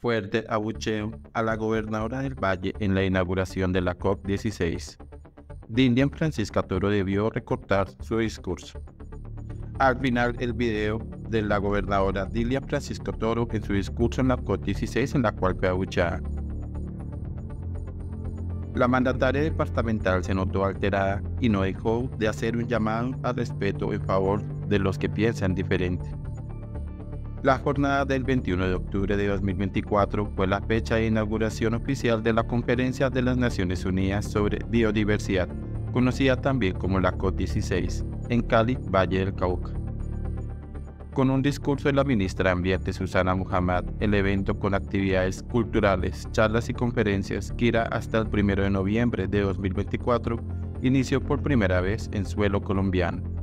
fuerte abucheo a la gobernadora del Valle en la inauguración de la COP16. Dilian Francisca Toro debió recortar su discurso. Al final, el video de la gobernadora Dilian Francisco Toro en su discurso en la COP16 en la cual fue abucheada. La mandataria departamental se notó alterada y no dejó de hacer un llamado al respeto en favor de los que piensan diferente. La jornada del 21 de octubre de 2024 fue la fecha de inauguración oficial de la Conferencia de las Naciones Unidas sobre Biodiversidad, conocida también como la COP16, en Cali, Valle del Cauca. Con un discurso de la ministra de Ambiente Susana Muhammad, el evento con actividades culturales, charlas y conferencias que irá hasta el 1 de noviembre de 2024 inició por primera vez en suelo colombiano.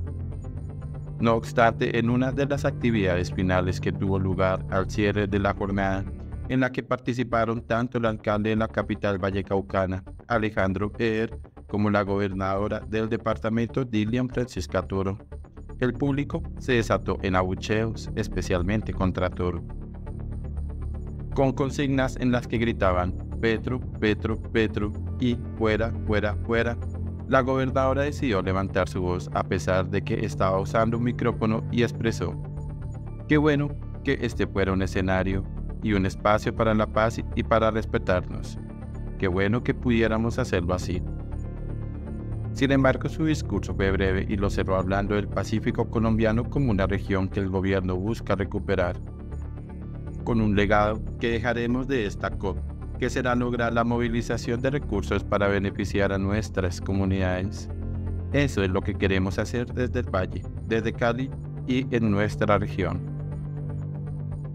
No obstante, en una de las actividades finales que tuvo lugar al cierre de la jornada, en la que participaron tanto el alcalde de la capital vallecaucana, Alejandro Eder, como la gobernadora del departamento, Dilian Francisca Toro, el público se desató en abucheos, especialmente contra Toro, con consignas en las que gritaban Petro, Petro, Petro y fuera, fuera, fuera la gobernadora decidió levantar su voz a pesar de que estaba usando un micrófono y expresó, qué bueno que este fuera un escenario y un espacio para la paz y para respetarnos. Qué bueno que pudiéramos hacerlo así. Sin embargo, su discurso fue breve y lo cerró hablando del Pacífico colombiano como una región que el gobierno busca recuperar, con un legado que dejaremos de esta COP que será lograr la movilización de recursos para beneficiar a nuestras comunidades. Eso es lo que queremos hacer desde el Valle, desde Cali y en nuestra región.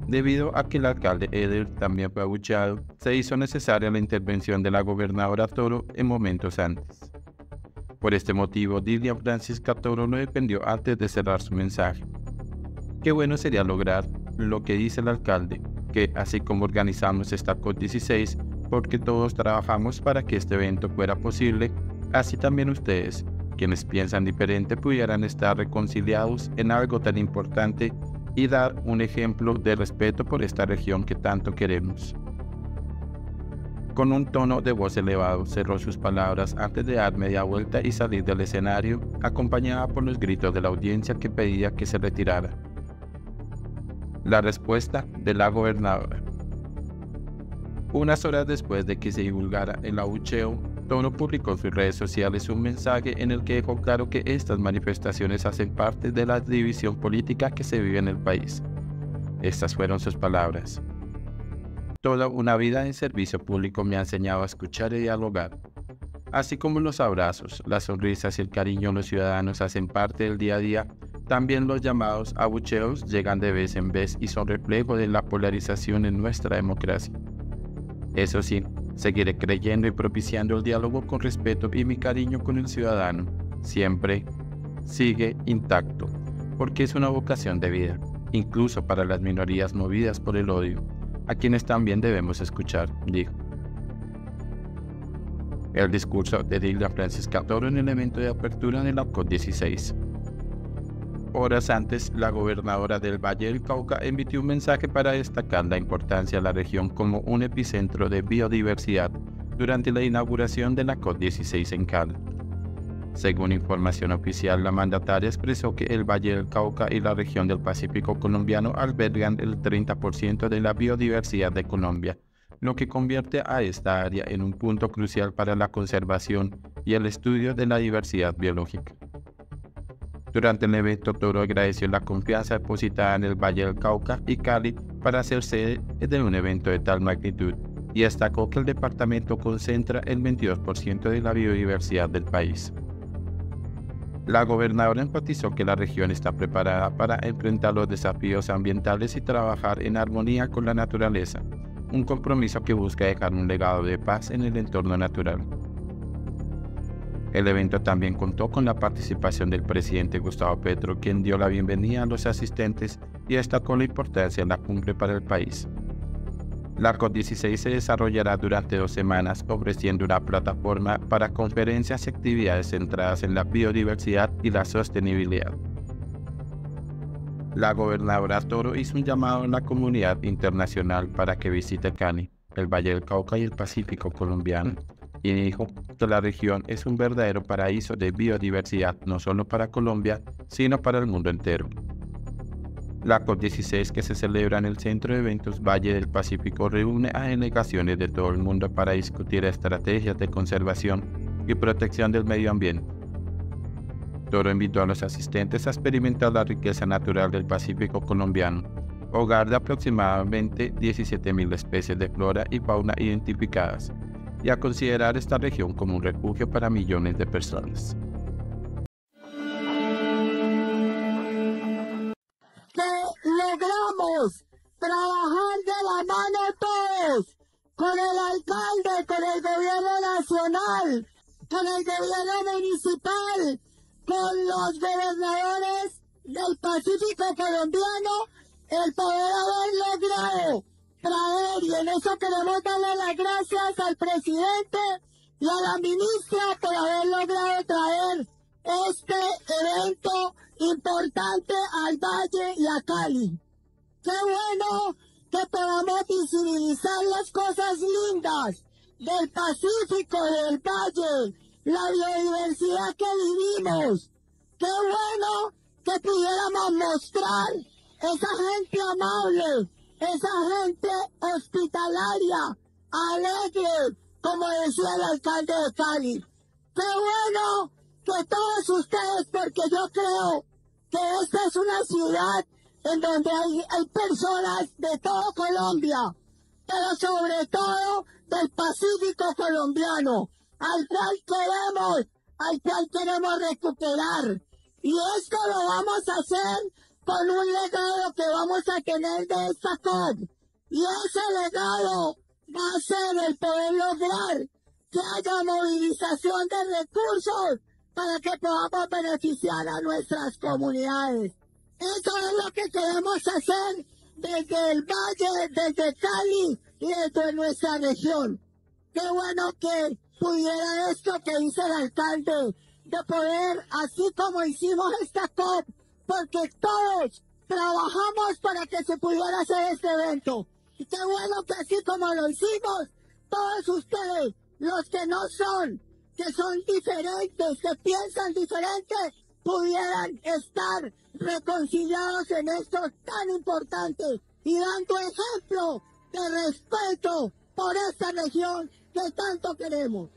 Debido a que el alcalde Eder también fue abucheado, se hizo necesaria la intervención de la gobernadora Toro en momentos antes. Por este motivo, Dilian Francisca Toro no dependió antes de cerrar su mensaje. Qué bueno sería lograr lo que dice el alcalde, que así como organizamos esta COP16, porque todos trabajamos para que este evento fuera posible, así también ustedes, quienes piensan diferente, pudieran estar reconciliados en algo tan importante y dar un ejemplo de respeto por esta región que tanto queremos. Con un tono de voz elevado cerró sus palabras antes de dar media vuelta y salir del escenario, acompañada por los gritos de la audiencia que pedía que se retirara. La respuesta de la gobernadora. Unas horas después de que se divulgara el abucheo, Tono publicó en sus redes sociales un mensaje en el que dejó claro que estas manifestaciones hacen parte de la división política que se vive en el país. Estas fueron sus palabras. Toda una vida en servicio público me ha enseñado a escuchar y dialogar. Así como los abrazos, las sonrisas y el cariño de los ciudadanos hacen parte del día a día, también los llamados abucheos llegan de vez en vez y son reflejo de la polarización en nuestra democracia. Eso sí, seguiré creyendo y propiciando el diálogo con respeto y mi cariño con el ciudadano siempre sigue intacto, porque es una vocación de vida, incluso para las minorías movidas por el odio, a quienes también debemos escuchar, dijo. El discurso de Dilda Francisca Toro en el evento de apertura de la COP16 Horas antes, la gobernadora del Valle del Cauca emitió un mensaje para destacar la importancia de la región como un epicentro de biodiversidad durante la inauguración de la COP16 en Cali. Según información oficial, la mandataria expresó que el Valle del Cauca y la región del Pacífico colombiano albergan el 30% de la biodiversidad de Colombia, lo que convierte a esta área en un punto crucial para la conservación y el estudio de la diversidad biológica. Durante el evento, Toro agradeció la confianza depositada en el Valle del Cauca y Cali para ser sede de un evento de tal magnitud y destacó que el departamento concentra el 22% de la biodiversidad del país. La gobernadora enfatizó que la región está preparada para enfrentar los desafíos ambientales y trabajar en armonía con la naturaleza, un compromiso que busca dejar un legado de paz en el entorno natural. El evento también contó con la participación del presidente Gustavo Petro, quien dio la bienvenida a los asistentes y destacó la importancia de la cumbre para el país. La COP16 se desarrollará durante dos semanas ofreciendo una plataforma para conferencias y actividades centradas en la biodiversidad y la sostenibilidad. La gobernadora Toro hizo un llamado a la comunidad internacional para que visite Cani, el Valle del Cauca y el Pacífico colombiano, y dijo que la región es un verdadero paraíso de biodiversidad no solo para Colombia, sino para el mundo entero. La COP16 que se celebra en el Centro de Eventos Valle del Pacífico reúne a delegaciones de todo el mundo para discutir estrategias de conservación y protección del medio ambiente. Toro invitó a los asistentes a experimentar la riqueza natural del Pacífico colombiano, hogar de aproximadamente 17.000 especies de flora y fauna identificadas, y a considerar esta región como un refugio para millones de personas. trabajar de la mano todos, con el alcalde, con el gobierno nacional, con el gobierno municipal, con los gobernadores del Pacífico colombiano, el poder haber logrado traer, y en eso queremos darle las gracias al presidente y a la ministra por haber logrado traer este evento importante al Valle y a Cali. Qué bueno que podamos visibilizar las cosas lindas del Pacífico, del Valle, la biodiversidad que vivimos. Qué bueno que pudiéramos mostrar esa gente amable, esa gente hospitalaria, alegre, como decía el alcalde de Cali. Qué bueno que todos ustedes, porque yo creo que esta es una ciudad en donde hay, personas de todo Colombia, pero sobre todo del Pacífico colombiano, al cual queremos, al cual queremos recuperar. Y esto lo vamos a hacer con un legado que vamos a tener de esta COP. Y ese legado va a ser el poder lograr que haya movilización de recursos para que podamos beneficiar a nuestras comunidades. Eso es lo que queremos hacer desde el valle, desde Cali y desde nuestra región. Qué bueno que pudiera esto que dice el alcalde, de poder, así como hicimos esta COP, porque todos trabajamos para que se pudiera hacer este evento. Y qué bueno que así como lo hicimos, todos ustedes, los que no son, que son diferentes, que piensan diferente, pudieran estar reconciliados en esto tan importante y dando ejemplo de respeto por esta región que tanto queremos.